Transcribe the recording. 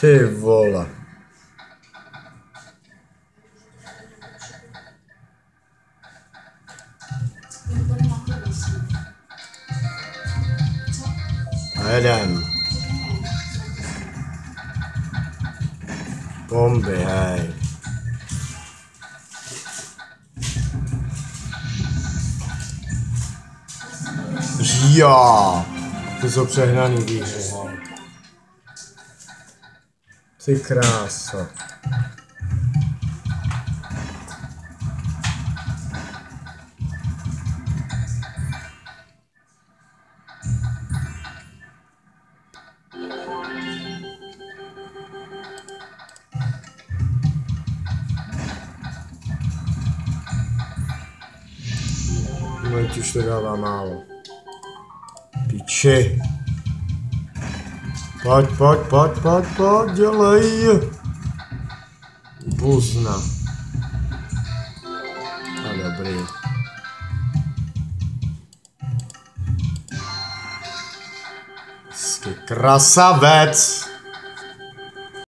Ty vole. A jedem. Bomby, hej. Já. Ty jsou přehnaný výhry, Sei crassa. não é que chegava mal? Pichê. Pojď, pojď, pojď, pojď, pojď, dělej. Buzna. A dobrý. Hezky, Krasavec.